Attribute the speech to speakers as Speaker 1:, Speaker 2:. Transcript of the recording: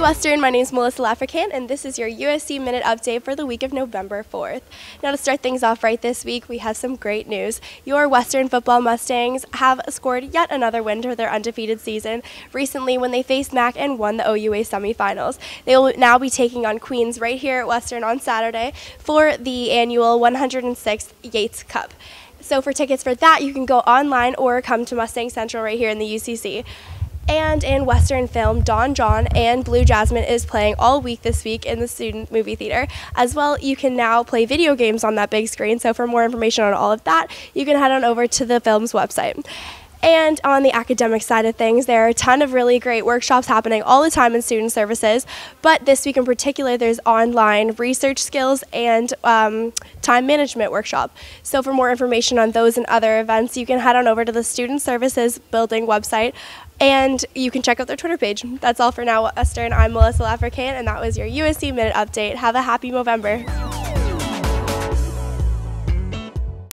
Speaker 1: Western, my name is Melissa L'Africain, and this is your USC Minute Update for the week of November 4th. Now, to start things off right this week, we have some great news. Your Western football Mustangs have scored yet another win to their undefeated season recently when they faced MAC and won the OUA semifinals. They will now be taking on Queens right here at Western on Saturday for the annual 106th Yates Cup. So, for tickets for that, you can go online or come to Mustang Central right here in the UCC. And in Western film, Don Jon and Blue Jasmine is playing all week this week in the student movie theater. As well, you can now play video games on that big screen. So, for more information on all of that, you can head on over to the film's website. And on the academic side of things, there are a ton of really great workshops happening all the time in student services. But this week in particular, there's online research skills and um, time management workshop. So for more information on those and other events, you can head on over to the Student Services Building website and you can check out their Twitter page. That's all for now, Western. I'm Melissa L'Africain, and that was your USC Minute Update. Have a happy November.